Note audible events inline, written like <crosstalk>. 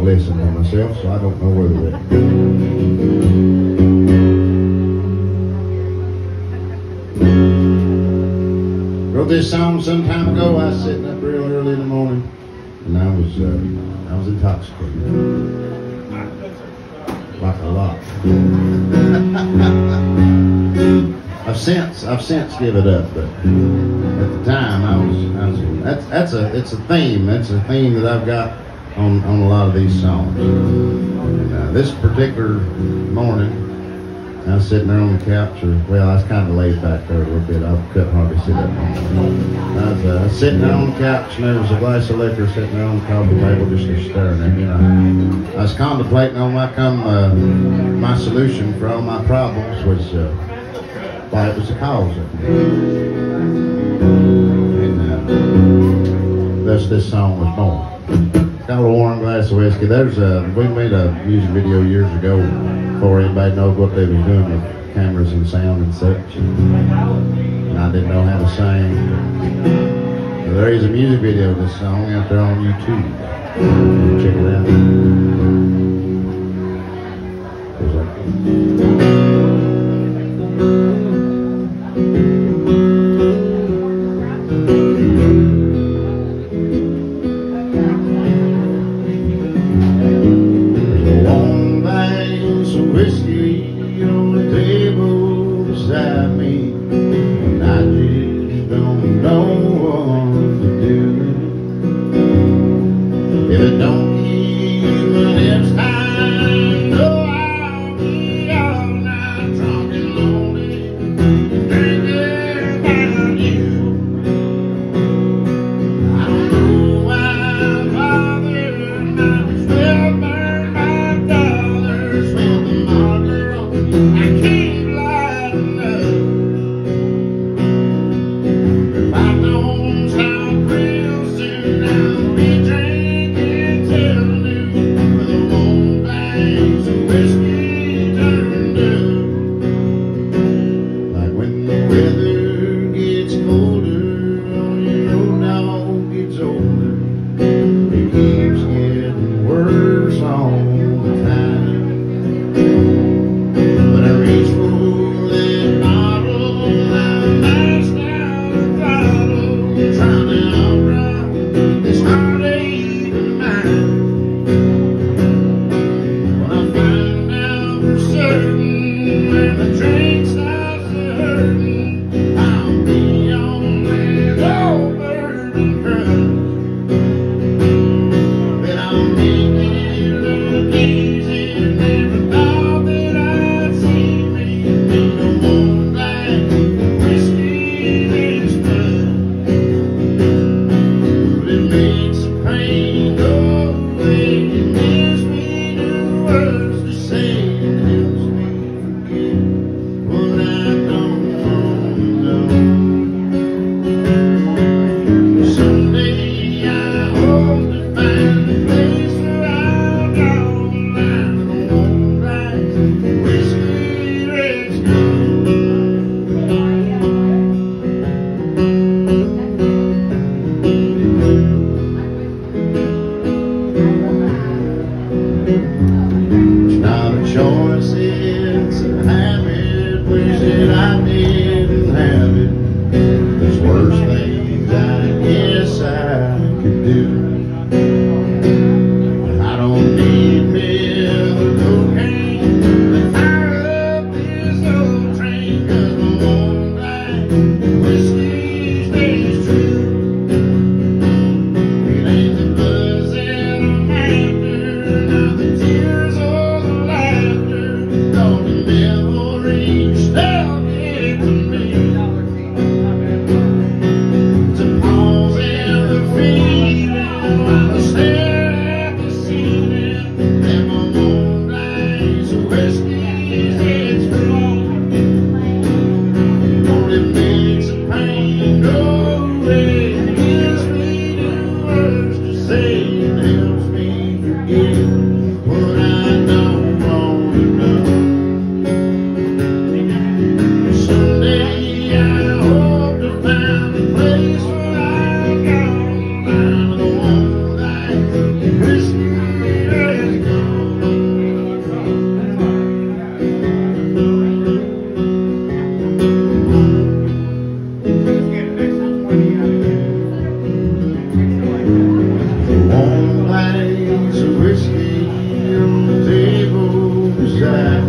don't listen to myself, so I don't know whether it. Wrote this song some time ago. I was sitting up real early in the morning, and I was uh, I was intoxicated, like a lot. <laughs> I've since I've since give it up, but at the time I was I was that's that's a it's a theme that's a theme that I've got on on a lot of these songs. And, uh, this particular morning, I was sitting there on the couch, or well, I was kind of laid back there a little bit. I couldn't hardly sit up. I was uh, sitting there on the couch, and there was a glass of liquor sitting there on the coffee table, just staring at me. And I, I was contemplating on why come uh, my solution for all my problems was uh, why it was the cause of it. And uh, thus this song was born. Got a warm glass of whiskey. There's a we made a music video years ago before anybody knows what they were doing with cameras and sound and such. And I didn't know how to sing. So there is a music video of this song out there on YouTube. Check it out. Choice Yeah.